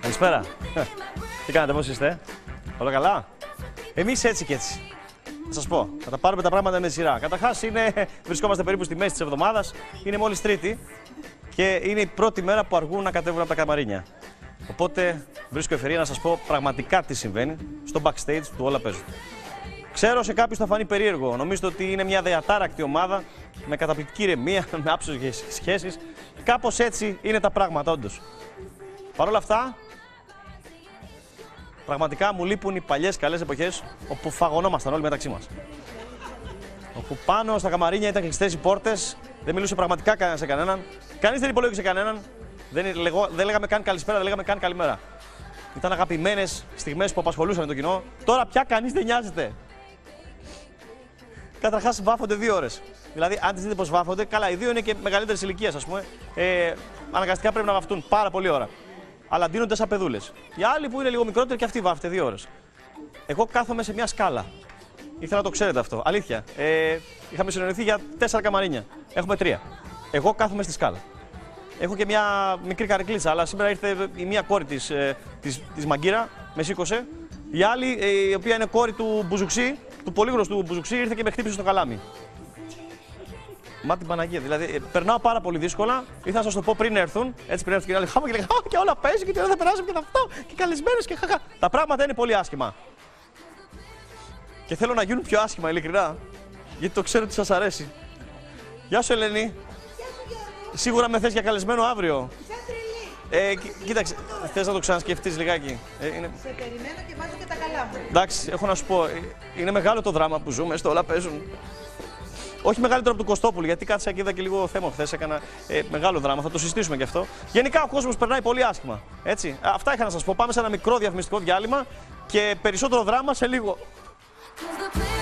Καλησπέρα. Τι κάνετε, πώς είστε, όλα καλά; Εμείς έτσι και έτσι. Θα σας πω, θα τα πάρουμε τα πράγματα με σειρά. Καταρχάς, είναι, βρισκόμαστε περίπου στη μέση της εβδομάδας, είναι μόλις Τρίτη και είναι η πρώτη μέρα που αργούν να κατέβουν από τα καμαρίνια. Οπότε βρίσκω ευκαιρία να σας πω πραγματικά τι συμβαίνει στο backstage του Όλα Παίζουν. Ξέρω σε κάποιους θα φανεί περίεργο. Νομίζετε ότι είναι μια διατάρακτη ομάδα με καταπληκτική ηρεμία, με άψογες σχέσεις. Κάπως έτσι είναι τα πράγματα, όντως. Παρ' όλα αυτά, πραγματικά μου λείπουν οι παλιές καλές εποχές όπου φαγωνόμασταν όλοι μεταξύ μας. Όπου πάνω στα καμαρίνια ήταν κλειστές οι πόρτες, δεν μιλούσε πραγματικά κανένας σε κανέναν. Κανείς δεν υπολόγισε κανέναν. Δεν, λεγό, δεν λέγαμε καν καλησπέρα, δεν λέγαμε καν καλημέρα. Ήταν αγαπημένες στιγμές που απασχολούσαν το κοινό. Τώρα πια κανείς δεν νοιάζεται. Καταρχάς, βάφονται δύο ώρες. Δηλαδή, αν τις δείτε πώ βάφονται, καλά, οι δύο είναι και μεγαλύτερης ηλικίας, ας πούμε. Ε, αναγκαστικά πρέπει να βαφτούν πάρα πολύ ώρα. Αλλά ντύνονται σαν παιδούλες. Οι άλλοι που είναι λίγο μικρότεροι και αυτοί βάφονται δύο ώρες. Εγώ κάθομαι σε μια σκάλα. Ήθελα να το ξέρετε αυτό. Αλήθεια. Ε, είχαμε συνεννοηθεί για τέσσερα καμαρίνια. Έχουμε τρία. Εγώ κάθομαι στη σκάλα. Έχω και μια μικρή καρεκλίτσα, αλλά σήμερα ήρθε η μία κόρη της ε, της, της Μαγκύρα, με σήκωσε. Η άλλη, ε, η οποία είναι κόρη του Μπουζουξή, του πολύ γνωστού Μπουζουξή, ήρθε και με χτύπησε στο καλάμι. Μα την Παναγία. Δηλαδή, ε, περνάω πάρα πολύ δύσκολα. Ήθελα να σας το πω πριν έρθουν. Έτσι πριν έρθουν και οι άλλοι χάμα και λέγανε Α, και όλα παίζει και τώρα θα περάσουμε και αυτό. Και καλεσμένες και χαχα. Τα πράγματα είναι πολύ άσχημα. Και θέλω να γίνουν πιο άσχημα, ειλικρινά. Γιατί το ξέρω ότι σας αρέσει. Γεια σου, Ελένη. Σίγουρα με θες για καλεσμένο αύριο. Ε, κοί- κοίταξε, θες να το ξανασκεφτείς λιγάκι. Ε, είναι... Σε περιμένω και βάζω και τα καλά μου. Εντάξει, έχω να σου πω, ε, είναι μεγάλο το δράμα που ζούμε, στο όλα παίζουν. Όχι μεγαλύτερο από του Κωστόπουλου, γιατί κάτσα και είδα και λίγο θέμα χθες. Έκανα ε, μεγάλο δράμα, θα το συζητήσουμε και αυτό. Γενικά ο κόσμος περνάει πολύ άσχημα. Έτσι. Α, Αυτά είχα να σας πω. Πάμε σε ένα μικρό διαφημιστικό διάλειμμα και περισσότερο δράμα σε λίγο. Cause the